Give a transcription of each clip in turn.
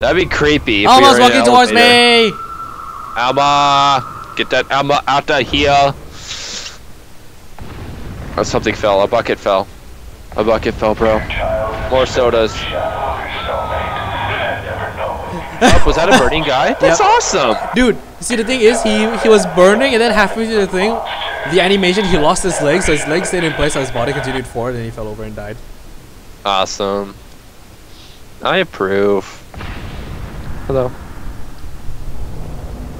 That'd be creepy. If Almost we walking towards me. Alma, get that Alma out of here. Oh, something fell. A bucket fell. A bucket fell, bro. More sodas. Oh, was that a burning guy? That's Yep. awesome. Dude, see the thing is, he he was burning, and then halfway through the thing, the animation, he lost his legs, so his legs stayed in place, so his body continued forward, and he fell over and died. Awesome. I approve. Hello.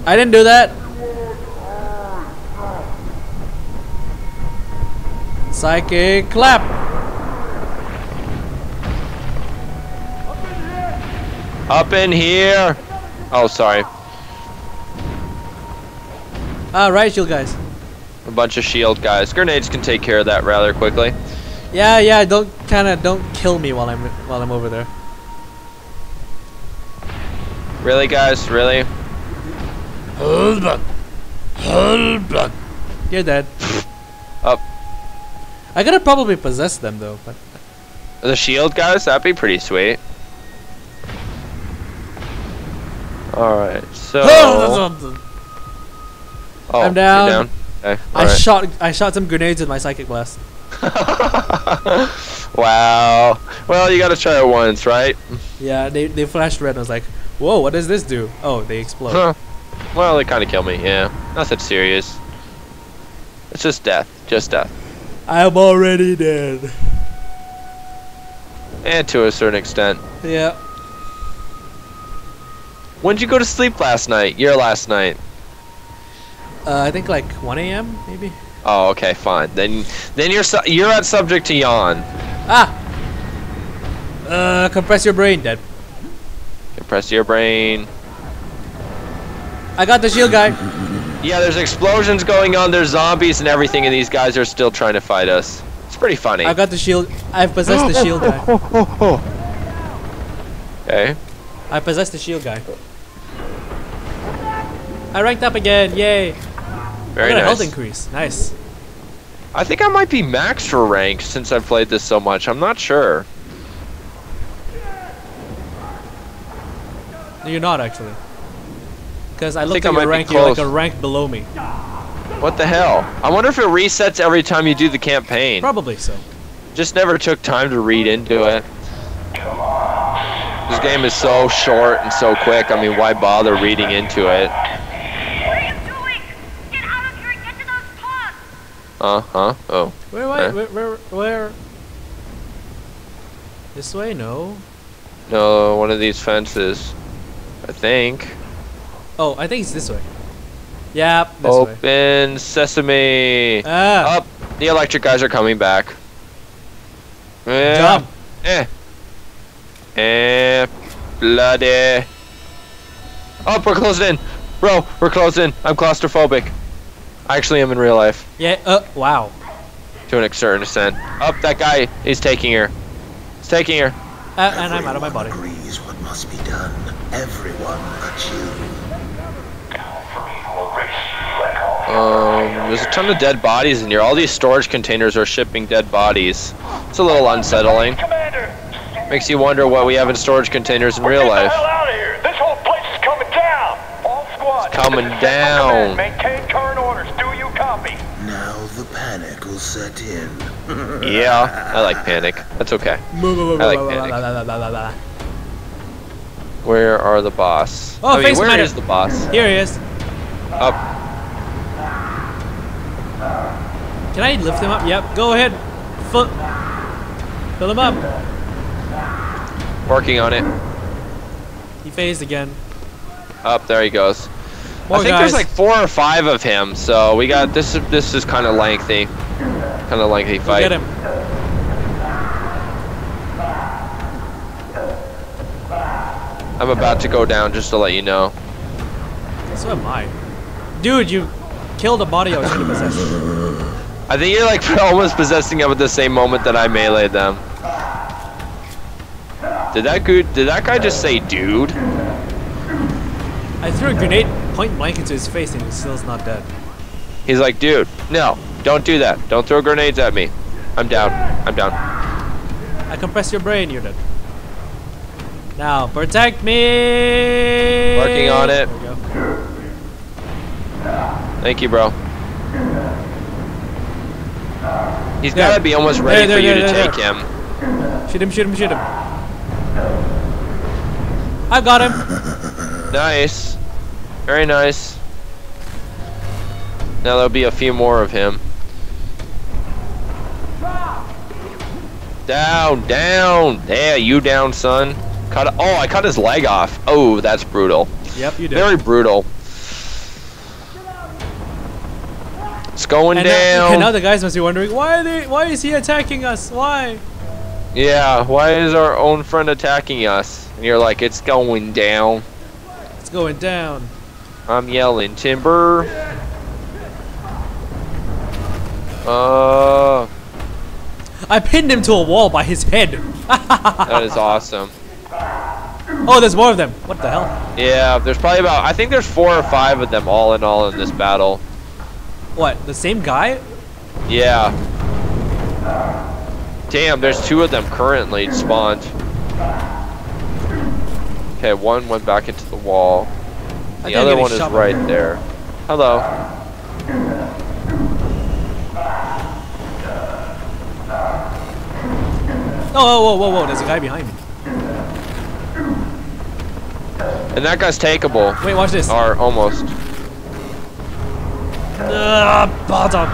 I didn't do that. Psychic clap. Up in here. Oh, sorry. Ah, right, shield guys. A bunch of shield guys. Grenades can take care of that rather quickly. Yeah, yeah. Don't kind of don't kill me while I'm while I'm over there. Really, guys? Really? Hold back. Hold back. You're dead. Up. I gotta probably possess them though. But The shield guys? That'd be pretty sweet. Alright, so. Oh, oh, I'm you're down. down? Okay, I alright. shot I shot some grenades with my psychic blast. wow. Well, you gotta try it once, right? Yeah, they they flashed red. and I was like, whoa, what does this do? Oh, they explode. Huh. Well, they kind of kill me, yeah. Nothing serious. It's just death. Just death. I'm already dead. And to a certain extent. Yeah. When'd you go to sleep last night? Your last night? Uh, I think like 1 a.m. maybe. Oh, okay, fine. Then, then you're su- you're at subject to yawn. Ah. Uh, compress your brain, dead. Compress your brain. I got the shield guy. Yeah, there's explosions going on. There's zombies and everything, and these guys are still trying to fight us. It's pretty funny. I got the shield. I've possessed the shield guy. Okay. I possessed the shield guy. I ranked up again. Yay. Very nice. a health increase. Nice. I think I might be maxed for rank since I've played this so much. I'm not sure. No, you're not actually. Because I looked at your rank. You're like a rank below me. What the hell? I wonder if it resets every time you do the campaign. Probably so. Just never took time to read into it. This game is so short and so quick. I mean, why bother reading into it? What are you doing? Get out of here and get to those pods! Uh huh. Oh. Where, Huh? where, where, where? This way? No. No, one of these fences. I think. Oh, I think it's this way. Yeah, this way. Open sesame. Ah, Up. The electric guys are coming back. Yeah. jump. Eh. Eh. Bloody. Oh, we're closed in. Bro, we're closed in. I'm claustrophobic. I actually am in real life. Yeah. Uh. Wow. To an certain extent. Up, that guy is taking her. He's taking her. Uh, and I'm out of my body. agrees what must be done. Everyone but you. Um, there's a ton of dead bodies in here. All these storage containers are shipping dead bodies. It's a little unsettling. Commander, Makes you wonder what we have in storage containers in real life. the hell out of here. This whole place is coming down. All squads. coming this is Central down. Command. Maintain current orders. Do you copy? Now the panic will set in. Yeah, I like panic. That's okay. I like panic. Where are the boss? Oh, oh I mean, face where is the boss? Here he is. Up. Can I lift him up? Yep. Go ahead. Foot. Fill him up. Working on it. He phased again. Up there he goes. More I think guys. there's like four or five of him, so we got this. This is kind of lengthy, kind of lengthy fight. Get him. I'm about to go down, just to let you know. So am I. Dude, you killed a body I was trying to possess. I think you're like almost possessing him at the same moment that I meleeed them. Did that good? Did that guy just say, "Dude"? I threw a grenade point blank into his face and he still's not dead. He's like, "Dude, no, don't do that. Don't throw grenades at me. I'm down. I'm down." I compressed your brain, you're dead. Now, protect me! Working on it. There. Thank you, bro. He's There. gotta be almost ready there, for you there, to there, take him. Shoot him, shoot him, shoot him. I've got him. Nice. Very nice. Now there'll be a few more of him. Down, down. Yeah, you down, son. Cut. Oh, I cut his leg off. Oh, that's brutal. Yep, you did. Very brutal. It's going and, now, down. and now the guys must be wondering why are they why is he attacking us? Why? yeah, why is our own friend attacking us? And you're like, it's going down. It's going down. I'm yelling timber. Uh, I pinned him to a wall by his head. that is awesome. Oh, there's more of them. What the hell? Yeah, there's probably about, I think there's four or five of them all in all in this battle. What? The same guy? Yeah. Damn, there's two of them currently spawned. Okay, one went back into the wall. The other one is right there. Hello. Oh, whoa, whoa, whoa, whoa! There's a guy behind me. And that guy's takeable. Wait, watch this. Or almost. Ah, bottom.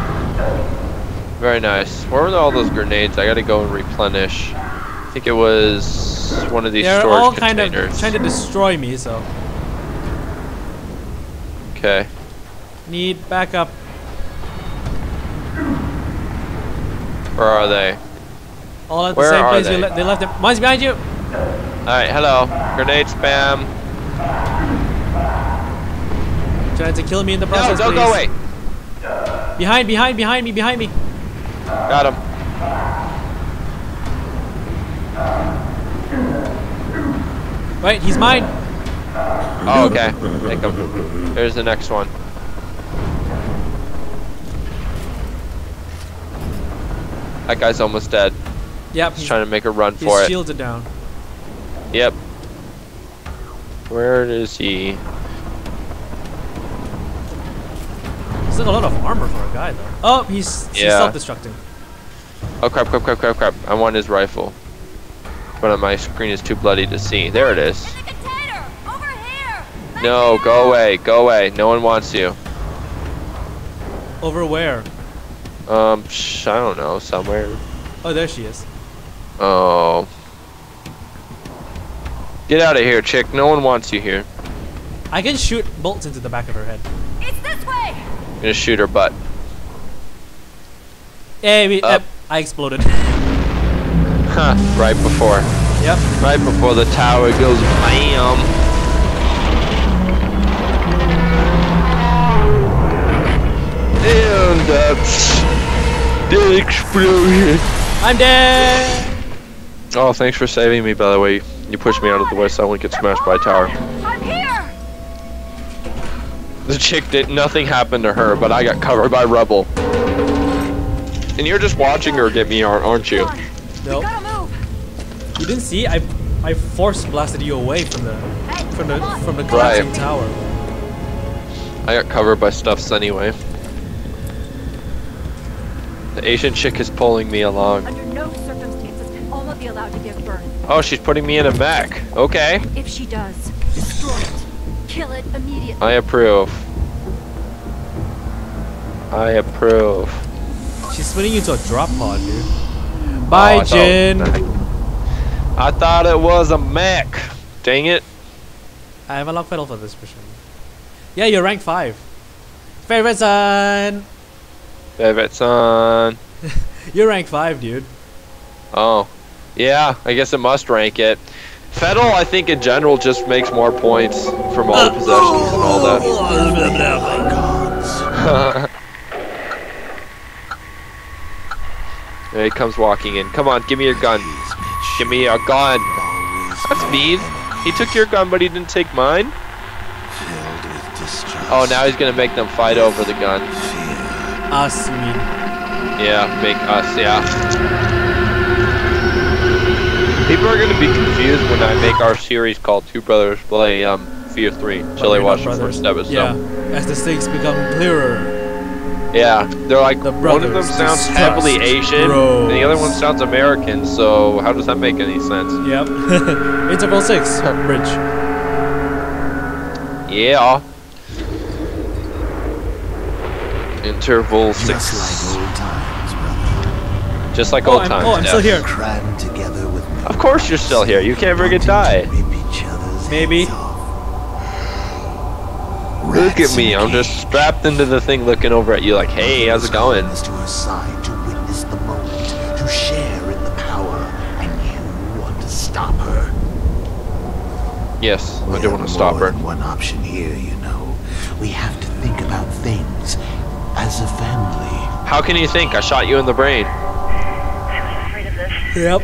Very nice. Where were all those grenades? I gotta go and replenish. I think it was one of these They're storage all kind containers. of trying to destroy me, so Okay. need backup. Where are they? All at Where the same place. They? they left them. Mine's behind you. Alright, hello. Grenade spam. Trying to kill me in the No, process. don't go away. Behind, behind, behind me, behind me. Got him. Wait, he's mine. Oh, okay. Take him. There's the next one. That guy's almost dead. Yep, He's he's, trying to make a run for it. shields are down. Yep. Where is he? He's like a lot of armor for a guy, though. Oh, he's, he's self-destructing. Oh crap, crap, crap, crap, crap. I want his rifle. But my screen is too bloody to see. There it is. In the container! Over here! Back No, go away, go away. No one wants you. Over where? Um, sh- I don't know, somewhere. Oh, there she is. Oh. Get out of here, chick. No one wants you here. I can shoot bolts into the back of her head. It's this way! I'm gonna shoot her butt. Hey, we, Up. uh, I exploded. Huh, right before. yep. Right before the tower goes bam. And that's the explosion. I'm dead. Oh, thanks for saving me, by the way. You pushed me out of the way so I wouldn't get smashed by a tower. I'm here! The chick did nothing happened to her, but I got covered by rubble. And you're just watching her get me, aren't aren't you? No. on. Nope. Gotta! You didn't see? I I force blasted you away from the from the from the collapsing Right. tower. I got covered by stuffs anyway. The Asian chick is pulling me along. Be allowed to give birth. Oh, she's putting me in a mech. Okay. If she does, destroy it. Kill it immediately. I approve. I approve. She's spinning you into a drop pod, dude. Oh, Bye, I thought- Jin. I thought it was a mech. Dang it. I have a lock pedal for this mission. Yeah, you're rank five. Favorite son. Favorite son. You're rank five, dude. Oh. Yeah, I guess it must rank it. Fettel, I think in general, just makes more points from all the possessions and all that. there he comes walking in. Come on, give me your gun. Give me your gun. That's mean. He took your gun, but he didn't take mine. Filled with distrust. Oh, now he's gonna make them fight over the gun. Us, mean? Yeah, make us, yeah. People are gonna be confused when I make our series called Two Brothers Play um Fear 3 until they watch the first episode. Yeah, as the stakes become clearer. Yeah, they're like The one of them sounds heavily Asian, bros. and the other one sounds American. So how does that make any sense? Yep. Interval six. Bridge. Yeah. Interval Just six, like old times, just like Oh, old I'm, times. oh, I'm still here. Crammed together with Of course you're still here. You can't friggin' die. Rip Maybe. Look at me. in a I'm just strapped into the thing, looking over at you like, "Hey, how's it going?" To her side to witness the moment, to share in the power, and you want to stop her. Yes, We I do have want to stop her. than One option here, you know. We have to think about things as a family. How can you think? I shot you in the brain. I was afraid of this. Yep.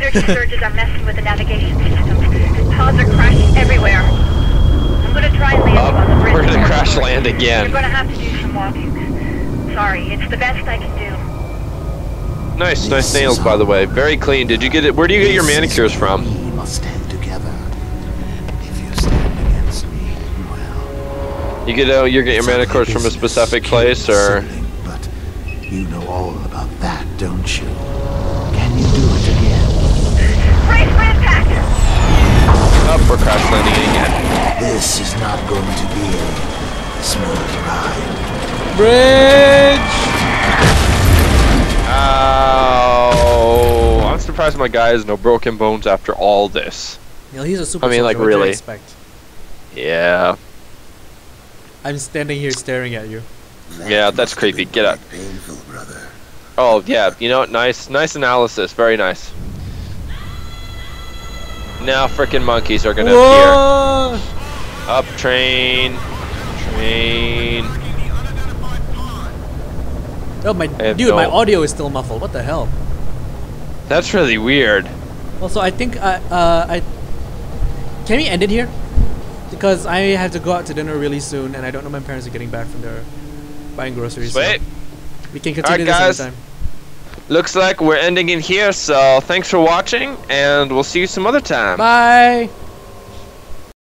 The energy surges are messing with the navigation systems. The pods are crashing everywhere. I'm gonna try and land you on the Uh, bridge. we're gonna before crash the- land You're again. gonna have to do some walking. Sorry, it's the best I can do. Nice, nice nails, by the way. Very clean. Did you get it? Where do you get your manicures from? We must stand together. If you stand against me, well. You get uh, you get your it's none of manicures from a specific place, your or sibling, But you know all about that, don't you? Brace for we're crash landing again. This is not going to be a smooth ride. Bridge. Ow! I'm surprised my guy has no broken bones after all this. Yeah, he's a super. I mean, like, soldier, what really. Expect? Yeah. I'm standing here staring at you. Yeah, that's creepy. Get up. Painful, brother. Oh yeah. You know what? Nice, nice analysis. Very nice. Now frickin' monkeys are gonna appear. Up train. Train. Oh my, dude, my audio is still muffled. What the hell? That's really weird. Also, I think I, uh, I can we end it here? Because I have to go out to dinner really soon, and I don't know my parents are getting back from their buying groceries. so Sweet. we can continue Alright, this guys. another time. Looks like we're ending in here, so thanks for watching, and we'll see you some other time. Bye.